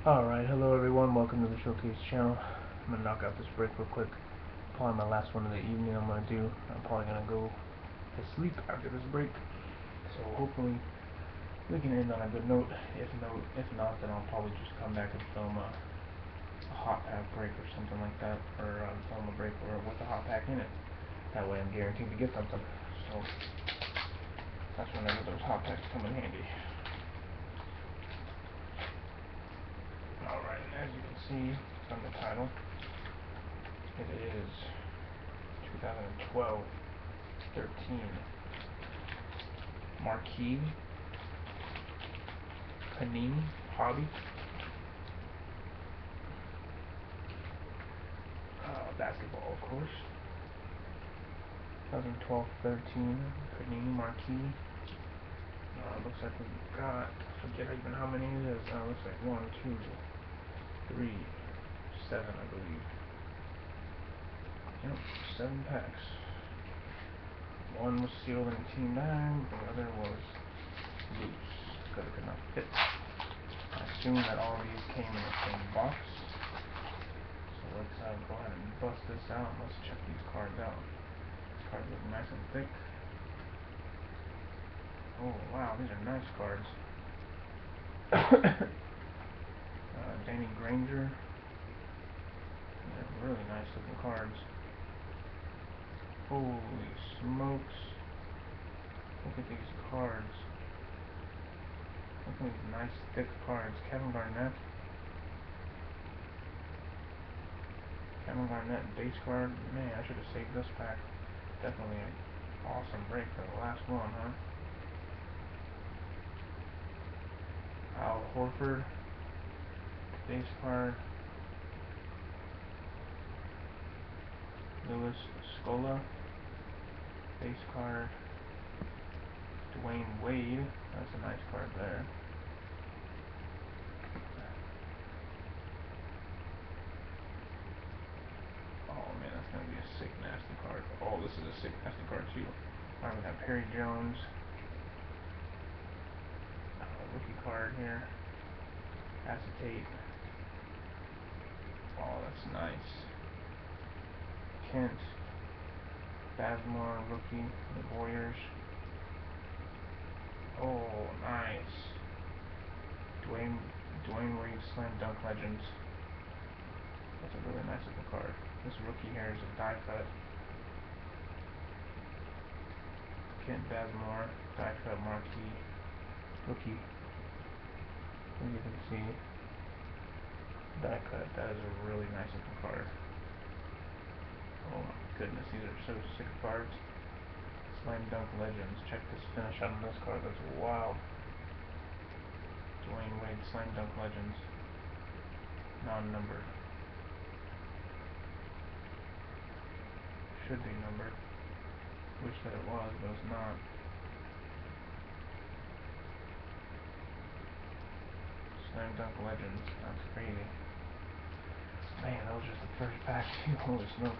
Alright, hello everyone, welcome to the Showcase channel. I'm gonna knock out this break real quick. Probably my last one of the evening I'm gonna do. I'm probably gonna go to sleep after this break. So hopefully we can end on a good note. If no if not then I'll probably just come back and film a, a hot pack break or something like that. Or um, film a break or with a hot pack in it. That way I'm guaranteed to get something. So that's whenever those hot packs come in handy. As you can see from the title, it is 2012 13 Marquee Panini Hobby. Uh, basketball of course. 2012 13 Panini Marquee. Uh, looks like we've got forget even how many it is uh, looks like one two three, seven, I believe. Yep, seven packs. One was sealed in team bag, the other was loose because it could not fit. I assume that all of these came in the same box. So let's uh, go ahead and bust this out. Let's check these cards out. These cards look nice and thick. Oh wow, these are nice cards. Danny Granger. They're really nice looking cards. Holy smokes. Look at these cards. Look at these nice thick cards. Kevin Garnett. Kevin Garnett base card. Man, I should have saved this pack. Definitely an awesome break for the last one, huh? Al Horford base card. Louis Scola, base card. Dwyane Wade, that's a nice card there. Oh man, that's gonna be a sick nasty card. Oh, this is a sick nasty card too. Alright, we got Perry Jones. Uh, rookie card here. Acetate. Oh, that's nice. Kent. Bazemore, rookie, the Warriors. Oh, nice. Dwayne, Dwyane Wade Slam Dunk Legends. That's a really nice little card. This rookie here is a die cut. Kent Bazemore, die cut marquee, rookie. As you can see, die cut. That is a really nice looking card. Oh my goodness, these are so sick cards. Slam Dunk Legends. Check this finish out on this card. That's wild. Dwyane Wade Slam Dunk Legends. Non-numbered. Should be numbered. Wish that it was, but it's not. Slam Dunk Legends. That's crazy. Man, that was just the first pack. Holy smokes.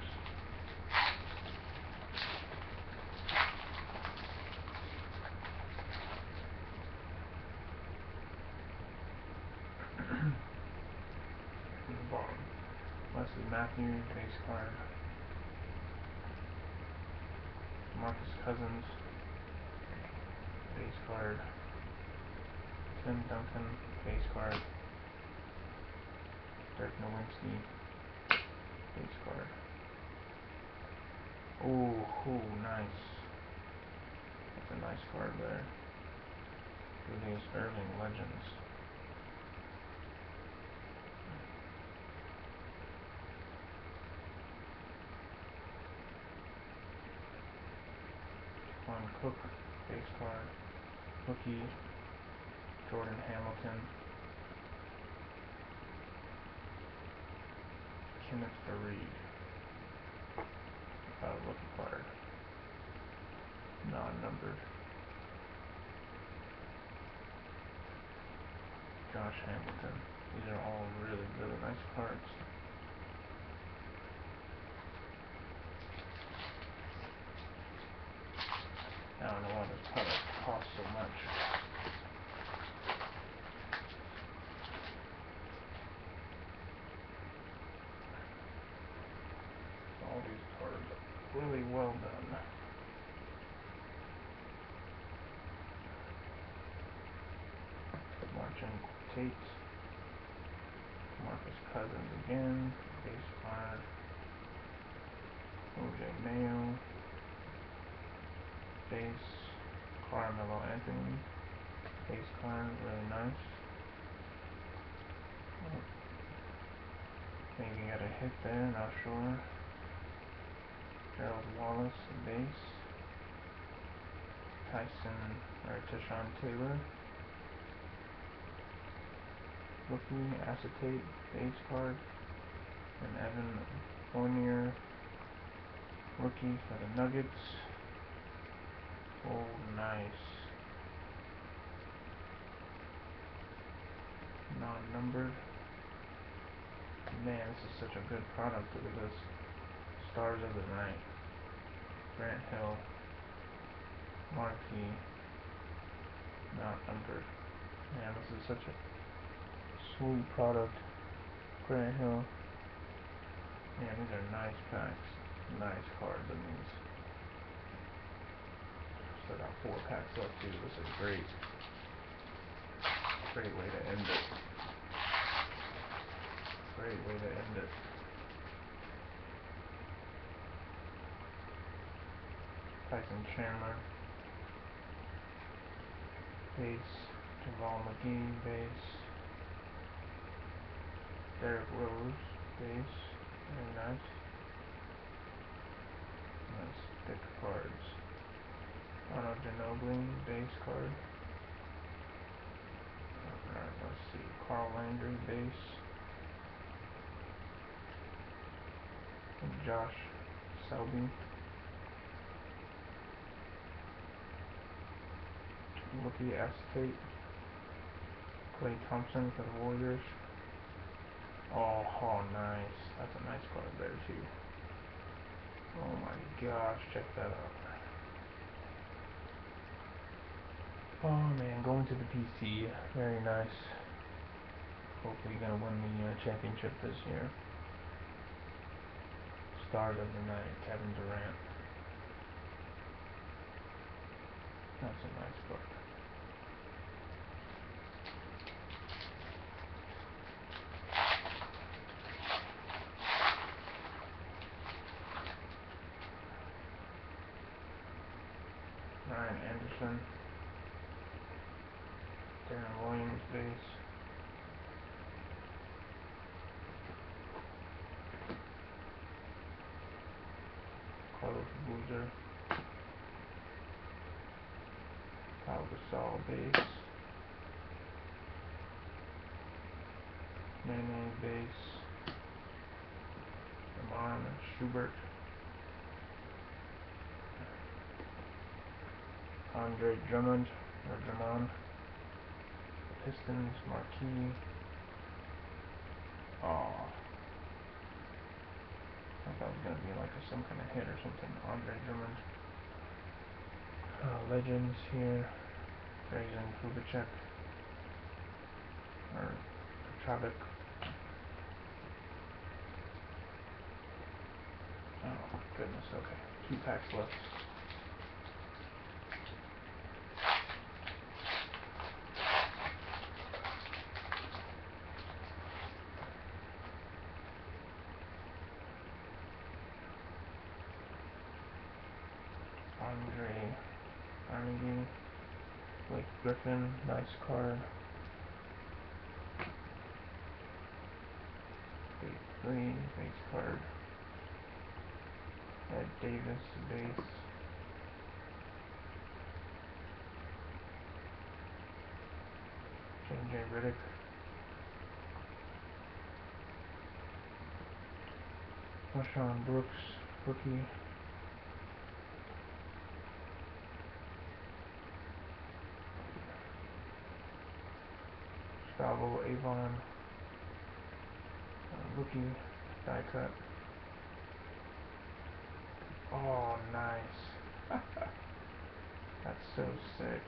the bottom. Wesley Matthews, base card. Marcus Cousins, base card. Tim Duncan, base card. Dirk Nowitzki, base card. Oh, nice. That's a nice card there. Julius Erving Legends. Juan Cook, base card. Rookie, Jordan Hamilton. Kenneth Faried. Uh, rookie card. Non-numbered. Josh Hamilton. These are all really, really nice cards. I don't know why this product costs so much. Marcus Cousins again. Base card. OJ Mayo. Base. Carmelo Anthony. Base card, really nice. Oh. Maybe got a hit there, not sure. Gerald Wallace, base. Tyson, or Tyshawn Taylor. Rookie, acetate, base card. And Evan Fournier, rookie for the Nuggets. Oh, nice. Non-numbered. Man, this is such a good product. Look at this. Stars of the Night. Grant Hill. Marquee. Not numbered. Man, this is such a sweet product. Grant Hill. Yeah, these are nice packs. Nice cards in these. Still got four packs left too. This is great. Great way to end it. Great way to end it. Tyson Chandler. Base. JaVale McGee, base. Derrick Rose, base. Very nice. Nice thick cards. Arnold Ginobili, base card. Alright, let's see. Carl Landry, base. And Josh Selby. Rookie acetate. Klay Thompson for the Warriors. Oh, oh, nice. That's a nice card there, too. Oh my gosh, check that out. Oh man, going to the PC. Very nice. Hopefully gonna win the uh, championship this year. Stars of the night, Kevin Durant. That's a nice book. Anderson. Deron Williams base. Carlos Boozer. Pau Gasol base. Nene base. Iman Shumpert. Andre Drummond, or Drummond. Pistons, Marquee. Oh. I thought it was going to be like a, some kind of hit or something. Andre Drummond. Uh, legends here. Drazen Kubicek. Or Petrovic. Oh, goodness, okay. Two packs left. Andre Carnegie, Nice card. Base three, base card. Ed Davis, base. J.J. Redick. MarShon Brooks, rookie. Gustavo Ayon, uh, rookie die cut. Oh, nice. that's so sick.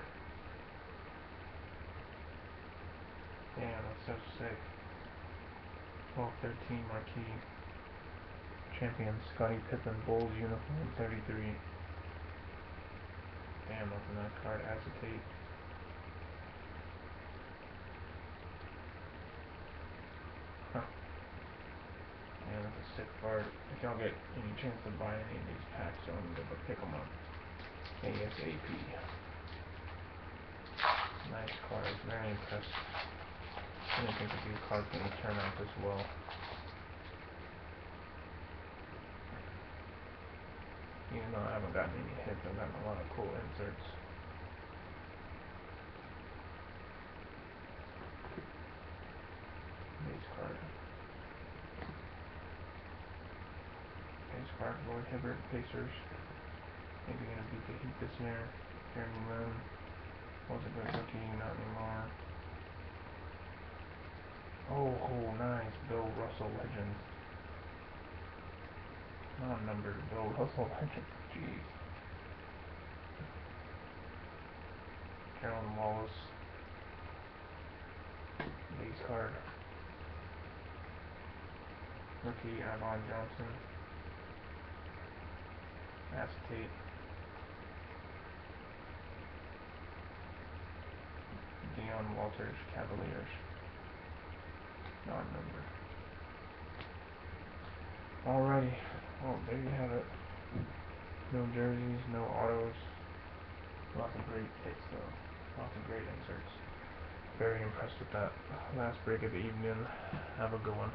Damn, that's so sick. 12-13 marquee. Champion Scottie Pippen Bulls uniform 33. Damn, that's a nice card. Acetate. Card. If y'all get any chance to buy any of these packs, y'all need to pick them up. ASAP. Nice cards, very impressed. I think that these cards would turn out this well. Even though I haven't gotten any hits, I've gotten a lot of cool inserts. Base card. Card, Roy Hibbert, Pacers. Maybe gonna beat the Heat this year. Jeremy Lin. Was a good rookie, not anymore. Oh, oh, nice. Bill Russell legend. Not numbered Bill Russell legend. Jeez. Caroline Wallace. Base card. Rookie Avon Johnson. Acetate. Dion Waiters Cavaliers. Non-number. Alrighty. Well, there you have it. No jerseys, no autos. Lots of great hits though. Lots of great inserts. Very impressed with that last break of the evening. Have a good one.